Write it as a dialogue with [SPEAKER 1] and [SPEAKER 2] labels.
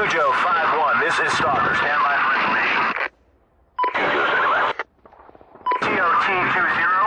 [SPEAKER 1] Cujo 5-1, this is Stalker. Stand by for information. Cujo, TOT 2-0.